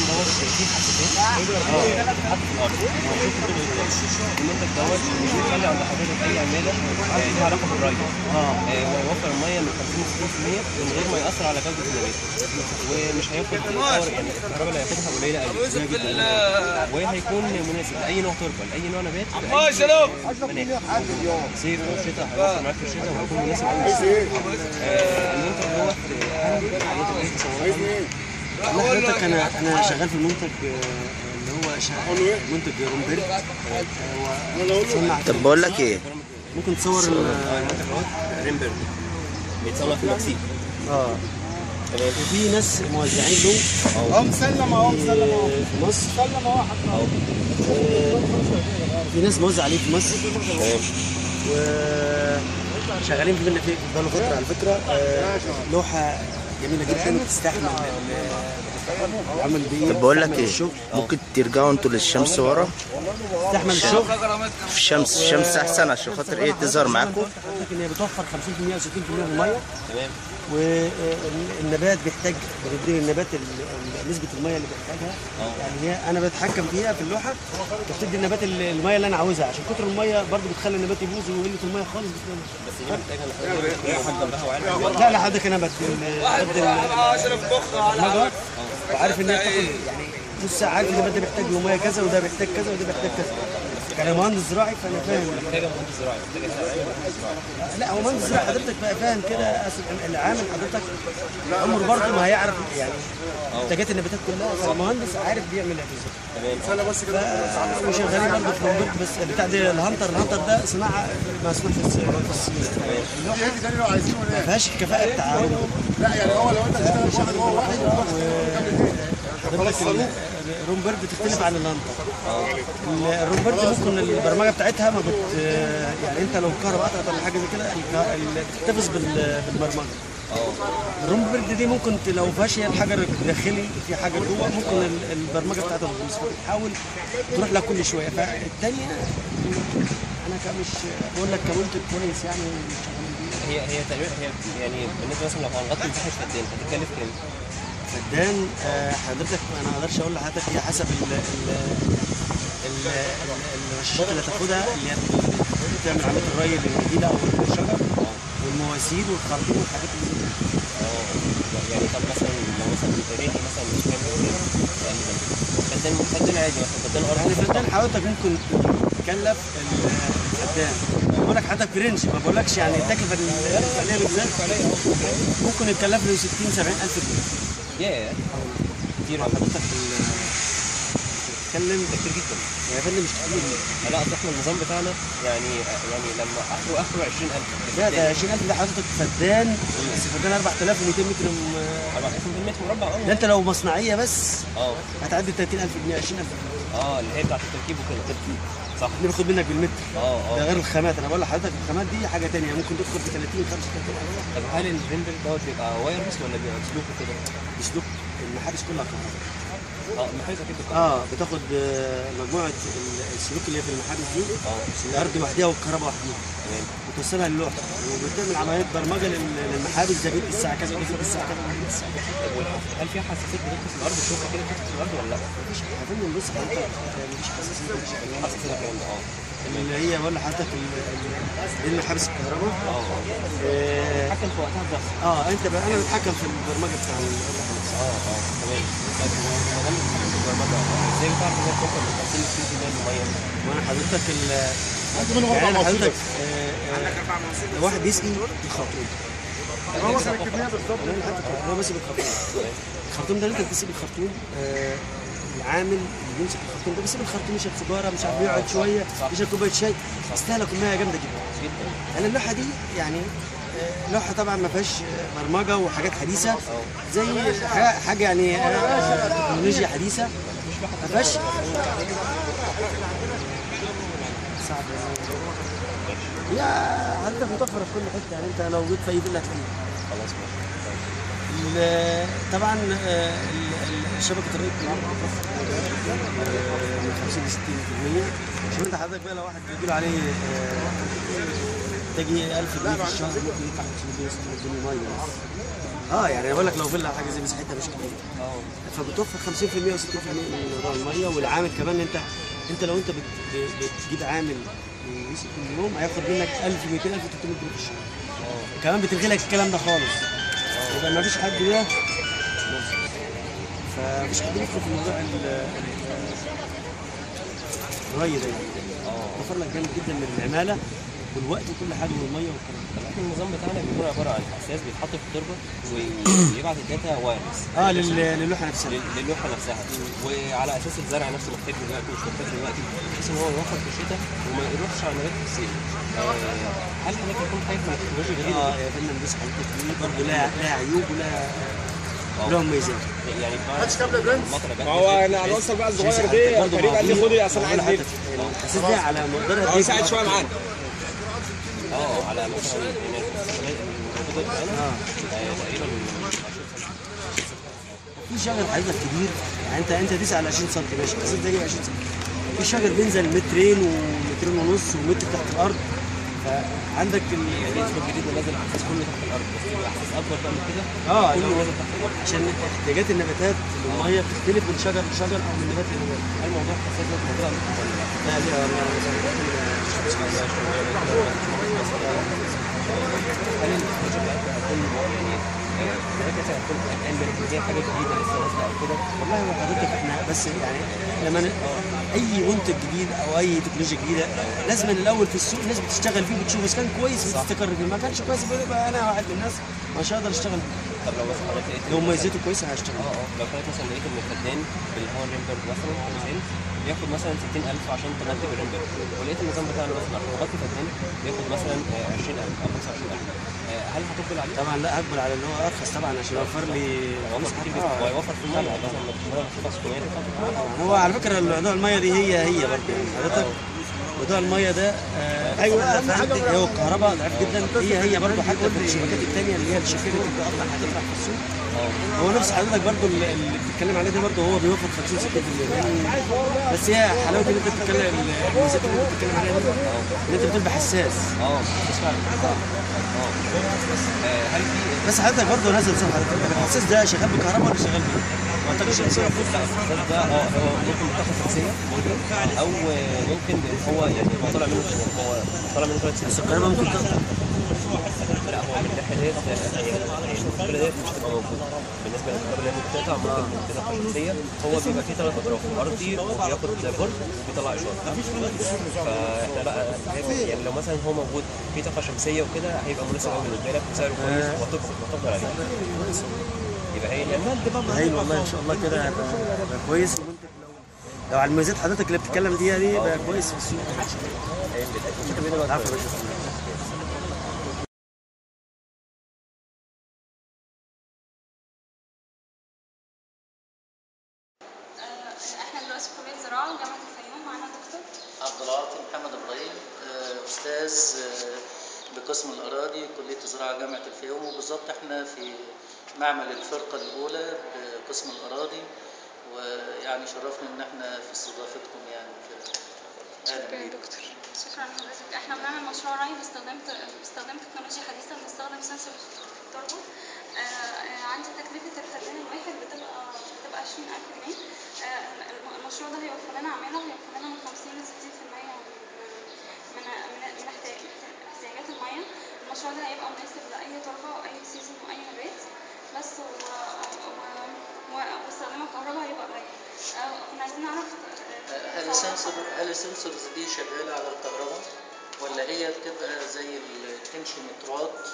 قدام المنتج دوت مش بيخلي عند حضرتك اي عماله آه، ليها علاقه بالري آه، وهيوفر الميه من 50 ل 60% من غير ما ياثر على جوده النبات ومش هياخد power يعني الكهرباء اللي هياخدها قليله قوي وهيكون مناسب لاي نوع تربه لاي نوع نبات بأي مناخ صيف أو شتاء هيوفر معاك في الشتاء وهيكون مناسب قوي آه، المنتج دوت آه، اهم حاجات والله حضرتك أنا أنا شغال في المنتج آه، اللي هو شغال منتج رومبيرت هو صنع طب بقول لك إيه؟ ممكن تصور ال- المنتج ريمبر بيتصنع في المكسيك آه. وفي ناس موزعين له. آه مسلم اهو مسلم اهو في مصر. مسلم اهو حتى في ناس موزع عليه في مصر. تمام. وشغالين في في بقاله فتره على فكرة. آه، لوحة جميلة جدا. وتستحمل العمل بيه طب بقول لك تستحمل إيه؟ ممكن ترجعوا أنتوا للشمس ورا؟ تستحمل الشغل. في الشمس الشمس أحسن عشان خاطر إيه؟ تظهر معاكم. إن هي بتوفر 50% أو 60% من المية. تمام. والنبات بيحتاج بنديله النبات ال- ال- نسبة المية اللي بيحتاجها. يعني هي أنا بتحكم فيها في اللوحة بتدي النبات ال- المية اللي أنا عاوزها. عشان كتر المية برضو بتخلي النبات يبوظ وقلة المية خالص. بس محتاجة حد جنبها وعارف لا لا حضرتك أنا بدي البرمجه وعارف إن هي بتاخد يعني بص عارف النبات ده بيحتاج له ميه كذا وده بيحتاج كذا وده بيحتاج كذا. كان مهندس زراعي فأنا فاهم. محتاجه مهندس زراعي محتاجه زراعي مهندس زراعي. لا هو مهندس زراعي حضرتك بقى فاهم كده أصل العامل حضرتك عمره برضه ما هيعرف يعني احتياجات النباتات كلها فالمهندس عارف بيعمل إيه بالظبط. ف- وشغالين برضه في روبوت بس بتاع ده الهانتر الهانتر ده صناعة ما صناعة في الصين في الصين تاني لو عايزينه ما فيهاش الكفاءة التعاون لا يعني هو لو أنت بتشتغل هو واحد حضرتك الرومبرد بتختلف عن اللانتر الرومبرد ممكن البرمجة بتاعتها ما بت يعني انت لو الكهرباء قطعت ولا حاجة زي كده بتحتفظ بال- بالبرمجة. الرومبرد دي ممكن لو هي الحجر الداخلي في حاجة جوه ممكن ال- البرمجة بتاعتها تبوظ. فبتحاول تروح لها كل شوية. فالثانيه أنا كمش بقول لك كمنتج كويس يعني هي هي تقريبا هي يعني بالنسبة مثلا لو هنغطي مساحه فدان هتتكلف كام؟ فدان آه، حضرتك أنا ما أقدرش أقول لحضرتك هي حسب ال ال ال- ال- الرشاشات اللي هتاخدها اللي هي بتعمل عملية الري للنجيله أو الشجر والمواسير والخراطيم والحاجات اللي زي كده. آه يعني طب مثلا لو مثلا تاريخي مثلا مش كام تقريبا فدان فدان عادي مثلا فدان يعني ارض فدان حضرتك ممكن تكلف ال- الفدان بقول لك حضرتك فرنش ما بقولكش يعني التكلفة الفعليه بالذات ممكن يتكلف له 60 70 ألف جنيه. كتير حضرتك بتتكلم ده كتير جدا. يا فندم مش كتير. لا أصل إحنا النظام بتاعنا يعني يعني لما اخره اخره 20000 لا ده 20000 ده حضرتك فدان. بس فدان 4200 متر م- 4000 متر مربع. ده أنت لو مصنعية بس آه. هتعدي 30000 جنيه 20000 جنيه. آه اللي هي بتاعت التركيب وكده. التركيب صح. اللي بياخد منك بالمتر. آه ده آه غير الخامات. أنا بقول لحضرتك الخامات دي حاجة ثانية ممكن تدخل في 30 35000 طب هل ال Rain Bird دوت بيبقى wireless ولا بيبقى سلوكه كده؟ بسلوك. المحابس كلها كهرباء آه. آه بتاخد آه، مجموعة ال- السلوك اللي هي في المحابس دي آه. الأرض وحدها والكهرباء وحدها تمام. وتوصلها للوحدة وبتعمل عمليات برمجة لل- للمحابس ده بيدي الساعة كذا بيدي الساعة كذا بيدي الساعة كذا. هل في بتدخل في الأرض؟ شوكه كده في الأرض ولا لأ؟ مفيش آه، مفيش حساسيه مفيش ده آه. اللي هي بقول لحضرتك ال- ال- دي المحابس الكهرباء. آه آه آه، حكم في وقتها بتحصل آه أنت بقى أنا بتحكم في البرمجة بتاع آه آه تمام. ما دام بتتحكم في البرمجة. إزاي بتعرف إزاي توصل من 50 ل 60% المميز؟ وأنا حضرتك ال يعني أنا حضرتك آه، آه، واحد بيسقي الخرطوم. هو كان الكميه بالظبط. هو ماسك الخرطوم. الخرطوم ده اللي أنت بتسيب الخرطوم آه، العامل اللي بيمسك الخرطوم. ده بيسيب الخرطوم يشرب سيجارة مش عارف يقعد شوية يشرب كوباية شاي. استهلك الميه جامدة جدا. جدا يعني اللوحة دي يعني آه، لوحة طبعا ما فيهاش آه، برمجة وحاجات حديثة زي حاجة يعني آه، تكنولوجيا حديثة. ما فيهاش. يا حضرتك متوفره في كل حتة يعني انت لو جيت في أي فيلا هتلاقيها. خلاص ماشي طبعا آه، شبكة الري بتاعتنا آه، من 50 ل 60% شوف انت حضرتك بقى لو واحد بيجي له عليه آه، تجي 1000 جنيه في الشهر ممكن يدفع 500 جنيه 600 جنيه ميه آه يعني بقول لك لو فيلا حاجة زي مساحتها مش كبيرة. فبتوفر 50% و60% من موضوع المية. والعامل كمان انت انت لو انت بتجيب عامل ويسقي كل يوم هياخد منك 1200 1300 جنيه في الشهر. كمان بتلغي لك الكلام ده خالص. يبقى ما فيش حد ده فمفيش حد يدخل في موضوع ال- ال- الري ده يعني وفر لك جامد جدا من العماله والوقت وكل حاجة والمية والكلام ده. لكن النظام بتاعنا بيكون عبارة عن حساس بيتحط في التربة ويبعت ال data wireless آه لل- للوحة نفسها. لل- للوحة نفسها. وعلى أساس الزرع نفسه محتاج دلوقتي مش محتاج دلوقتي بحيث إن هو يوفر في الشتاء وما يروحش على نبات في الصيف. آه، هل حضرتك يكون خايف من التكنولوجيا الجديده آه يا فندم بص حضرتك دي برضه لها لها عيوب ولها لها مميزات. يعني برنس. ما هو أنا بقى الصغير دي فريق قال لي اصل أنا عايز دي الحساس ده على مقدار آه ساعد شوية معانا. آه على مثلا آه، تقريبا في شجر حضرتك كبير يعني انت انت على 20 سم ماشي الحساس ده جايب 20 سم في شجر بينزل مترين ومترين ونص ومتر تحت الأرض فعندك. الاسم الجديد اللي نازل كله تحت الأرض بس احساس اكبر بقى من كده آه كله نازل تحت الأرض عشان احتياجات النباتات للميه بتختلف من شجر لشجر أو من نبات لنبات هل موضوع الحساس ده موضوع عندكم ولا لا؟ لا دي هل التكنولوجيا بتاعتها هتكون حضرتك مثلا هتكون قلقان من ان هي حاجة جديده لسه كده والله هو إحنا بس يعني لما أي منتج جديد أو أي تكنولوجيا جديدة لازم الأول في السوق الناس بتشتغل فيه بتشوف إذا كان كويس بتستقر. فيه ما كانش كويس يبقى أنا واحد من الناس مش هقدر أشتغل. فيه طب لو مثلا حضرتك لقيت لو مميزاته كويسة هشتغل. آه آه. لو حضرتك مثلا لقيت إن الفدان اللي هو الريمبرج مثلا مثال بياخد مثلا 60000 عشان ترتب الريمبرج ولقيت النظام بتاعنا مثلا عشان تغطي فدان بياخد مثلا آه، 20000 أو 25000 آه، هل هتقبل عليه؟ طبعا لا هقبل على اللي هو أرخص طبعا عشان يوفر لي هيوفر كتير وهيوفر في الميه مثلا لو بتشتغل في 600 تدفع هو على فكرة موضوع المية دي هي هي برضه يعني حضرتك. موضوع المية ده آه أيوه أهم حاجة هو الكهرباء ضعيف جدا. هي هي برضه حتى في الشبكات الثانية اللي هي الشفير اللي بتقطع هتطلع في السوق. هو نفس حضرتك برضه اللي اللي بتتكلم عليه ده برضه هو بيوفر 50 60% يعني بس هي حلاوة اللي أنت بتتكلم الميزات اللي أنت بتتكلم عليها دي. إن أنت بتبقى حساس آه بس فعلا آه آه، في بس حضرتك برضه لازم تصل حضرتك. الحساس ده شغال بكهرباء ولا شغال بيه؟ هو ممكن هو ممكن لا هو مش هتبقى موجودة بالنسبة للكهرباء اللي بتقطع هو بيبقى فيه ثلاث أطراف أرضي وبياخد برد وبيطلع إشارة فإحنا بقى يعني لو مثلا هو موجود في طاقة شمسية وكده هيبقى مناسب قوي بالنسبة لك وسعره كويس وهتقدر عليه يبقى هي يعني هايل والله إن شاء الله كده هيبقى كويس. لو على المميزات حضرتك اللي بتتكلم دي دي يبقى كويس في السوق. إحنا دلوقتي في كلية زراعة جامعه الفيوم معانا دكتور؟ عبد العاطي محمد إبراهيم آه، أستاذ آه، بقسم الأراضي كلية الزراعه جامعة الفيوم وبالظبط إحنا في معمل الفرقة الأولى بقسم الأراضي ويعني شرفنا إن إحنا في استضافتكم يعني في أهلا شكرا يا. دكتور. شكرا لحضرتك إحنا بنعمل مشروع ري باستخدام باستخدام تكنولوجيا حديثة بنستخدم سنسور التربه آه، آه، عندي تكلفة الفدان الواحد بتبقى بتبقى 20000 جنيه. آه، الم- المشروع ده هيوفر لنا عمالة وهيوفر لنا من 50 ل 60% من من من احتياج- احتياجات المية. المشروع ده هيبقى مناسب لأي تربه واي season وأي نبات بس. واستخدام الكهرباء هيبقى قليل كنا عايزين نعرف آه، هل ال sensor هل ال sensors دي شغالة على الكهرباء؟ ولا هي بتبقى زي ال tensiometرات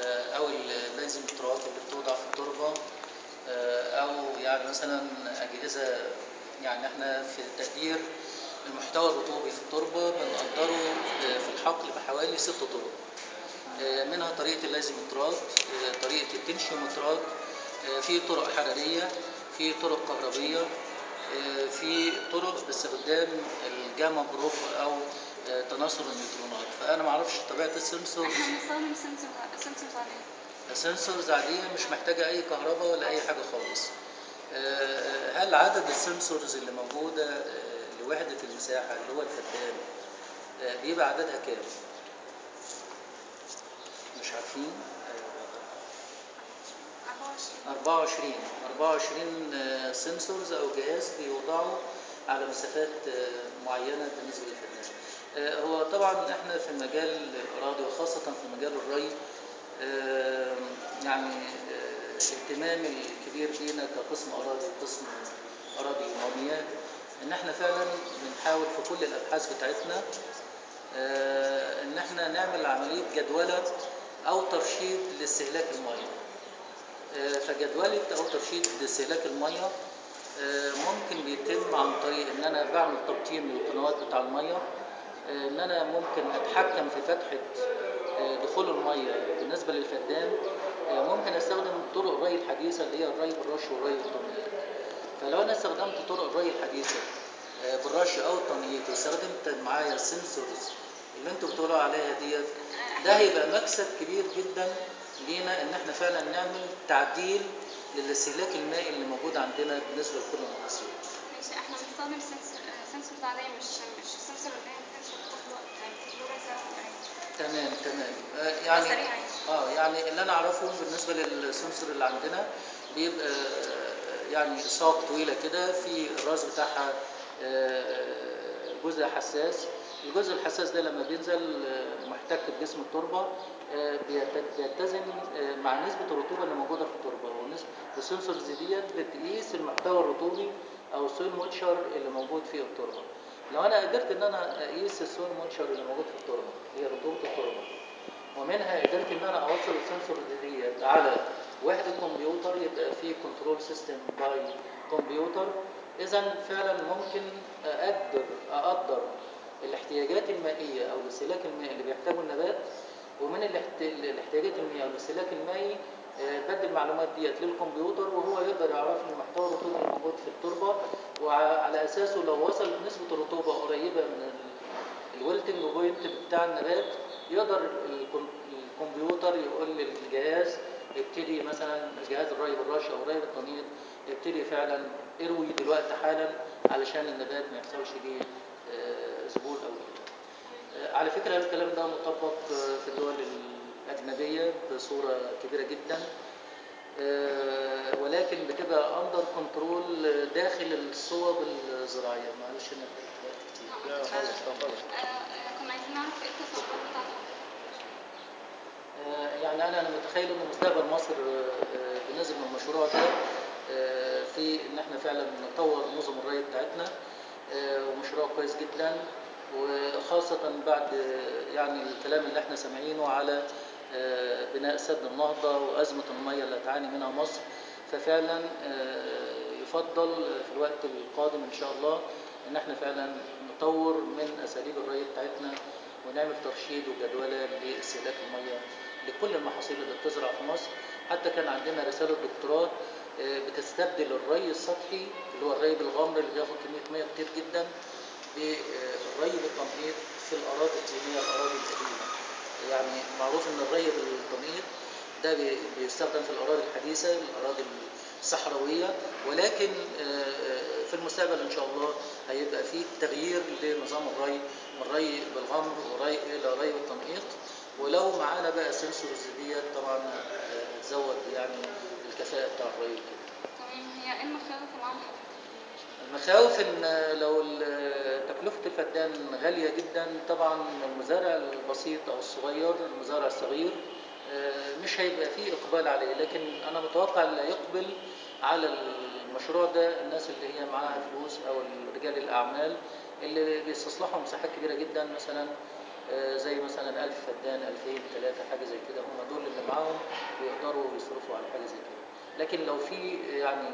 آه، أو الليزيمترات اللي بتوضع في التربة آه، أو يعني مثلا أجهزة يعني إحنا في تقدير المحتوى الرطوبي في التربة بنقدره في الحقل بحوالي ست طرق. منها طريقة اللازيمترات آه، طريقة التنشيومترات آه، في طرق حرارية في طرق كهربية آه، في طرق باستخدام ال gamma probe أو آه، تناثر النيوترونات فأنا ما أعرفش طبيعة ال sensor إحنا بنستخدم sensor sensors عليه ال sensors عادية مش محتاجة أي كهرباء ولا أي حاجة خالص. آه، هل عدد ال sensors اللي موجودة آه، لوحدة المساحة اللي هو الفدان آه، بيبقى عددها كام؟ مش عارفين؟ 24 24 آه، sensors أو جهاز بيوضعوا على مسافات آه، معينة بالنسبة للفدان آه، هو طبعا إحنا في مجال الاراضي وخاصه في مجال الري آه، يعني الاهتمام الكبير لينا كقسم أراضي وقسم أراضي ومياه إن إحنا فعلا بنحاول في كل الأبحاث بتاعتنا إن إحنا نعمل عملية جدولة أو ترشيد لاستهلاك المية. آه، فجدولة أو ترشيد استهلاك المية آه، ممكن بيتم عن طريق إن أنا بعمل تبطين للقنوات بتاع المية آه، إن أنا ممكن أتحكم في فتحة آه، دخول المية بالنسبة للفدان ممكن أستخدم طرق الري الحديثة اللي هي الري بالرش والري بالتنقيط فلو أنا استخدمت طرق الري الحديثة آه، بالرش أو التنقيط واستخدمت معايا ال sensors اللي أنتوا بتقولوا عليها ديت ده هيبقى مكسب كبير جدا لينا إن إحنا فعلا نعمل تعديل للاستهلاك المائي اللي موجود عندنا بالنسبة لكل المحاصيل. ماشي إحنا بنستخدم سنسور سنسور عادية مش مش السنسور اللي هي يعني تمام تمام آه، يعني يعني. آه يعني اللي أنا أعرفه بالنسبة للسنسور اللي عندنا بيبقى آه، يعني ساق طويلة كده في الرأس بتاعها آه، جزء حساس الجزء الحساس ده لما بينزل آه، محتك بجسم التربة آه، بيت- بيتزن آه، مع نسبة الرطوبة اللي موجودة في التربة. والنسبة- ال sensors ديت بتقيس المحتوى الرطوبي أو ال soil moisture اللي موجود في التربة. لو أنا قدرت إن أنا أقيس ال soil moisture اللي موجود في التربة هي رطوبة التربة ومنها قدرت إن أنا أوصل ال sensor ديت على وحده كمبيوتر يبقى فيه control system by computer اذا فعلا ممكن أقدر أقدر الاحتياجات المائية أو الاستهلاك المائي اللي بيحتاجه النبات ومن الاحت- الاحتياجات المائية أو الاستهلاك المائي آه، بدي المعلومات ديت للكمبيوتر وهو يقدر يعرف لي محتوى الرطوبة الموجود في التربة وعلى أساسه لو وصلت نسبة الرطوبة قريبة من ال- ال wilting point بتاع النبات يقدر الكم- الكمبيوتر يقول للجهاز ابتدي مثلا جهاز الري بالرش أو الري بالتنقيط ابتدي فعلا اروي دلوقتي حالا علشان النبات ما يحصلش ليه أو كده. آه، على فكرة الكلام ده مطبق آه، في الدول الأجنبية بصورة كبيرة جدا. آه، ولكن بتبقى under control داخل الصوب الزراعية. معلش أنا لا خالص لا خالص كنا عايزين نعرف إيه التصورات بتاعتك. يعني أنا أنا متخيل إن مستقبل مصر بالنسبة للمشروع ده في إن إحنا فعلا نطور نظم الري بتاعتنا ومشروع كويس جدا. وخاصة بعد يعني الكلام اللي إحنا سامعينه على آه، بناء سد النهضة وأزمة المية اللي هتعاني منها مصر. ففعلا آه، يفضل في الوقت القادم إن شاء الله إن إحنا فعلا نطور من أساليب الري بتاعتنا ونعمل ترشيد وجدولة لاستهلاك المية لكل المحاصيل اللي بتزرع في مصر. حتى كان عندنا رسالة دكتوراه آه، بتستبدل الري السطحي اللي هو الري بالغمر اللي بياخد كمية مية كتير جدا بالري بالتنقيط في الأراضي اللي هي الأراضي القديمة. يعني معروف إن الري بالتنقيط ده بي- بيستخدم في الأراضي الحديثة الأراضي الصحراوية. ولكن في المستقبل إن شاء الله هيبقى في تغيير لنظام الري من ري بالغمر وري إلى ري بالتنقيط ولو معانا بقى سنسورز ديت طبعا هتزود يعني الكفاءة بتاع الري. تمام هي إيه المخاوف حضرتك المخاوف إن لو تكلفة الفدان غالية جدا طبعا المزارع البسيط أو الصغير المزارع الصغير آه، مش هيبقى فيه إقبال عليه. لكن أنا متوقع اللي هيقبل على المشروع ده الناس اللي هي معاها فلوس أو رجال الأعمال اللي بيستصلحوا مساحات كبيرة جدا مثلا آه، زي مثلا 1000 فدان 2000 3 حاجة زي كده. هم دول اللي معاهم ويقدروا يصرفوا على حاجة زي كده. لكن لو في يعني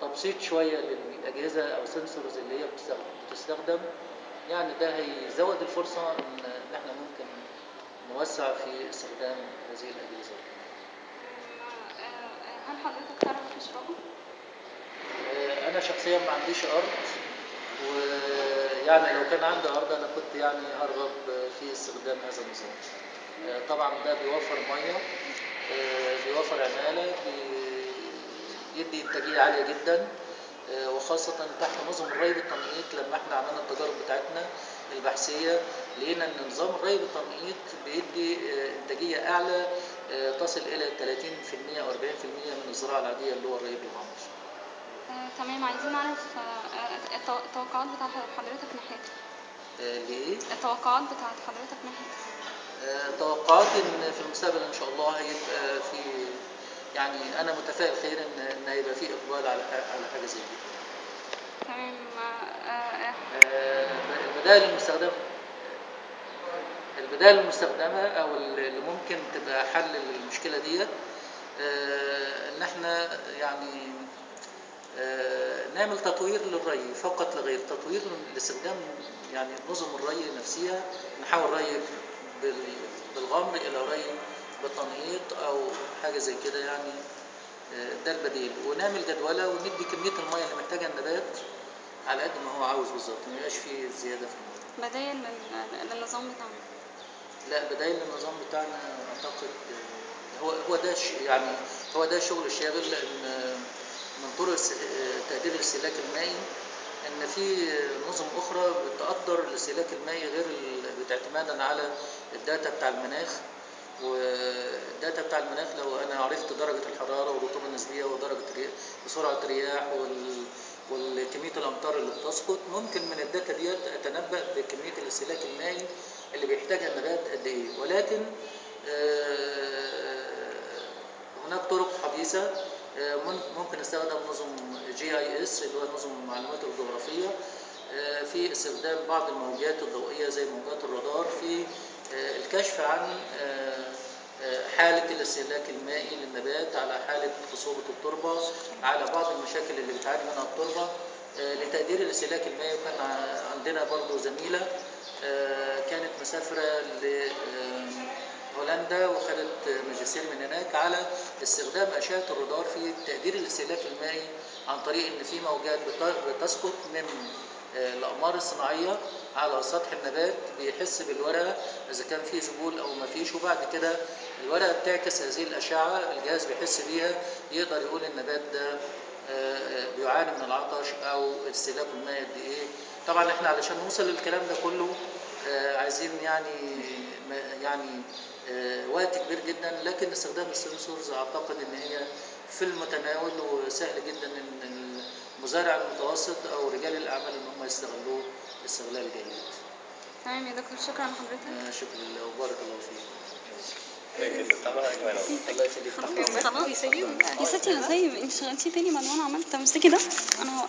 تبسيط شوية للأجهزة أو سنسورز اللي هي بتستخدم, يعني ده هيزود الفرصة ان إحنا ممكن نوسع في استخدام هذه الأجهزة. هل حضرتك تعرف تشربه؟ آه، أنا شخصيا ما عنديش أرض ويعني لو كان عندي أرض أنا كنت يعني هرغب في استخدام هذا النظام. آه، طبعا ده بيوفر مية آه، بيوفر عمالة بيدي انتاجيه عالية جدا آه، وخاصة تحت نظم الري بالتنقيط لما إحنا عملنا التجارب بتاعتنا البحثية لقينا إن نظام الري بالتنقيط بيدي آه، إنتاجية أعلى آه، تصل إلى 30% أو 40% من الزراعة العادية اللي هو الري بالغمر آه، تمام عايزين نعرف التو- التوقعات بتاع حضرتك ناحيتها. ليه؟ التوقعات بتاعت حضرتك ناحيتها. توقعاتي إن في المستقبل إن شاء الله هيبقى في يعني أنا متفائل خير ان إن هيبقى في إقبال على على حاجة زي دي. تمام آه، آه، آه، البدائل المستخدمة. البدائل المستخدمة أو اللي ممكن تبقى حل للمشكلة ديت إن إحنا يعني نعمل تطوير للري فقط لا غير تطوير لاستخدام يعني نظم الري نفسها نحول ري بال- بالغمر إلى ري بالتنقيط أو حاجة زي كده يعني آه، ده البديل. ونعمل جدولة وندي كمية المية اللي محتاجها النبات على قد ما هو عاوز بالظبط ما يبقاش فيه زيادة في المية. بدايل لل- للنظام بتاعنا. لا بدايل النظام بتاعنا أعتقد آه، هو هو ده يعني هو ده شغل الشاغل لأن من طرق آه، تقدير الاستهلاك المائي إن في نظم أخرى بتقدر الاستهلاك المائي غير باعتمادا على ال data بتاع المناخ. وال data بتاع المناخ لو أنا عرفت درجة الحرارة والرطوبة النسبية ودرجة وسرعة الرياح وكميه الأمطار اللي بتسقط ممكن من ال data ديت أتنبأ بكمية الاستهلاك المائي اللي بيحتاجها النبات قد إيه. ولكن آه، هناك طرق حديثة آه، ممكن استخدم نظم GIS اللي هو نظم المعلومات الجغرافية آه، في استخدام بعض الموجات الضوئية زي موجات الرادار في الكشف عن حالة الاستهلاك المائي للنبات على حالة خصوبة التربة على بعض المشاكل اللي بتعاني منها التربة. آه، لتقدير الاستهلاك المائي وكان ع- عندنا برضو زميلة آه، كانت مسافرة لهولندا وخدت ماجستير من هناك على استخدام أشعة الرادار في تقدير الاستهلاك المائي عن طريق إن في موجات بت- بتسقط من الأقمار الصناعية على سطح النبات بيحس بالورقة إذا كان فيه ذبول أو ما فيش وبعد كده الورقة بتعكس هذه الأشعة الجهاز بيحس بيها يقدر يقول النبات ده آه، آه، بيعاني من العطش أو استهلاكه المائي قد إيه. طبعا إحنا علشان نوصل للكلام ده كله آه، عايزين يعني يعني وقت كبير جدا لكن استخدام السنسورز أعتقد إن هي في المتناول وسهل جدا إن المزارع المتوسط أو رجال الأعمال إن هم يستغلوه استغلال جيد. تمام يا دكتور شكرا لحضرتك آه، شكرا لله وبارك الله فيك. خلاص يا ستي أنا زي انت شغلتي تاني بعد ما أنا عملت تمسكي ده أنا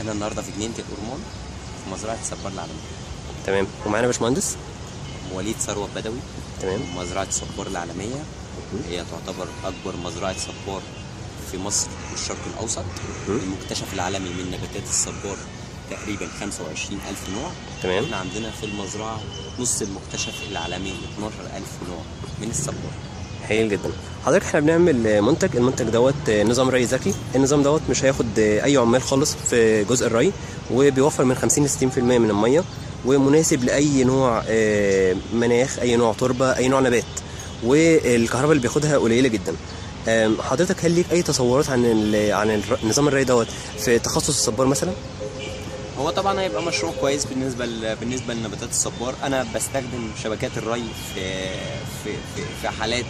أنا النهارده في جنينة الأورمون في مزرعة صبار العالمية. تمام. ومعانا باشمهندس؟ وليد ثروت بدوي. تمام. مزرعه صبار العالمية. هي تعتبر أكبر مزرعة صبار في مصر والشرق الأوسط. المكتشف العالمي من نباتات الصبار تقريبا 25 ألف نوع. تمام. إحنا عندنا في المزرعة نص المكتشف العالمي 12 ألف نوع من الصبار. هايل جدا. حضرتك إحنا بنعمل منتج. المنتج دوت نظام ري ذكي. النظام دوت مش هياخد أي عمال خالص في جزء الري وبيوفر من 50 ل 60% من المية. ومناسب لأي نوع آه، مناخ أي نوع تربة أي نوع نبات. والكهرباء اللي بياخدها قليلة جدا. حضرتك هل ليك أي تصورات عن عن نظام الري دوت في تخصص الصبار مثلا؟ هو طبعا هيبقى مشروع كويس بالنسبة ل... بالنسبة لنباتات الصبار. أنا بستخدم شبكات الري في في في, في حالات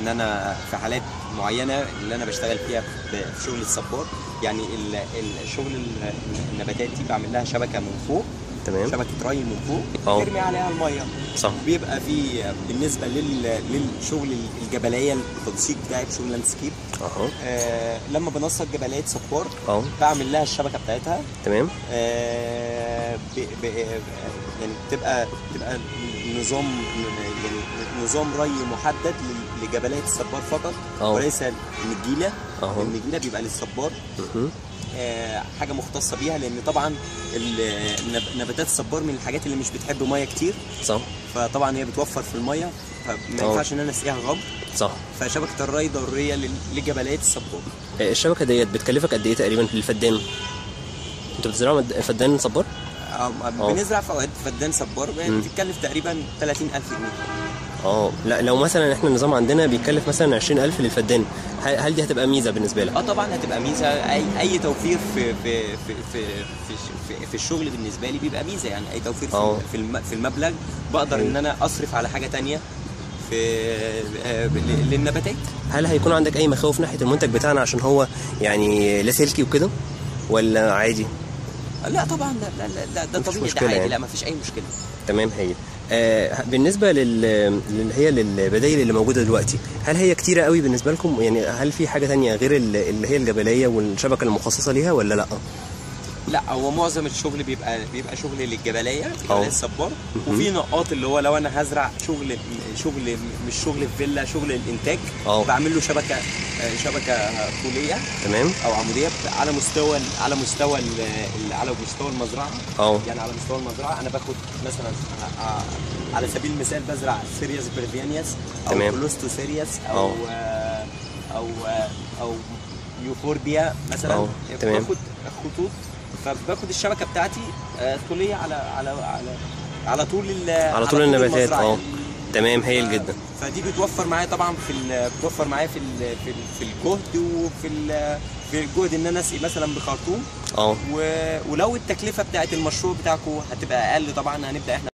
إن أنا في حالات معينة اللي أنا بشتغل فيها في شغل الصبار. يعني ال- الشغل ال- النباتات دي بعمل لها شبكة من فوق. تمام. شبكه ري من فوق. ترمي عليها المية. صح. بيبقى في بالنسبة لل... للشغل الجبلية التنسيق بتاعي بشغل لاندسكيب أهو. آه لما بنسق جبلية صبار آه بعمل لها الشبكة بتاعتها. تمام. آه، ب- ب- يعني بتبقى بتبقى نظام يعني نظام ري محدد لجبلات الصبار فقط. آه. وليس النجيله. النجيلة بيبقى للصبار. آه، حاجة مختصة بيها لأن طبعا نباتات الصبار من الحاجات اللي مش بتحب مية كتير. صح. فطبعا هي بتوفر في المية فما آه. ينفعش إن أنا أسقيها غمر صح. فشبكة الري ضرورية لجبلات الصبار آه، الشبكة ديت بتكلفك قد إيه تقريبا للفدان أنتوا بتزرعوا فدان صبار آه، بنزرع في أوقات فدان صبار. بتتكلف تقريبا 30000 جنيه. آه لا لو مثلا إحنا النظام عندنا بيكلف مثلا 20000 للفدان هل دي هتبقى ميزة بالنسبة لك؟ آه طبعا هتبقى ميزة أي أي توفير في في في في في, في, في الشغل بالنسبة لي بيبقى ميزة يعني أي توفير في, آه. في الم- في المبلغ بقدر إن أنا أصرف على حاجة تانية في آه، للنباتات هل هيكون عندك أي مخاوف ناحية المنتج بتاعنا عشان هو يعني لاسلكي وكده ولا عادي؟ لا طبعا لا لا لا, ده مفيش طبيعي ده عادي يعني. لا ما فيش أي مشكلة تمام هي بالنسبة لل اللي هي للبدائل اللي موجودة دلوقتي هل هي كتيرة قوي بالنسبة لكم؟ يعني هل في حاجة تانية غير ال- اللي هي الجبلية والشبكة المخصصة ليها ولا لأ؟ لا هو معظم الشغل بيبقى بيبقى شغل للجبلية. جبليه الصبار وفي نقاط اللي هو لو أنا هزرع شغل شغل مش شغل في فيلا شغل الإنتاج. بعمل له شبكة آه، شبكة طولية تمام أو عمودية على مستوى على مستوى على مستوى المزرعة آه. يعني على مستوى المزرعة أنا باخد مثلا آه، على سبيل المثال بزرع Cereus peruvianus أو. Cleistocereus أو آه. آه، أو آه، أو Euphorbia مثلا. باخد خطوط فباخد الشبكة بتاعتي آه، طوليه على على على على طول على طول النباتات آه. تمام هايل جدا. فدي بتوفر معايا طبعا في بتوفر معايا في ال- في ال- في الجهد وفي ال- في الجهد إن أنا أسقي مثلا بخرطوم. آه. ولو التكلفة بتاعت المشروع بتاعكم هتبقى أقل طبعا هنبدأ إحنا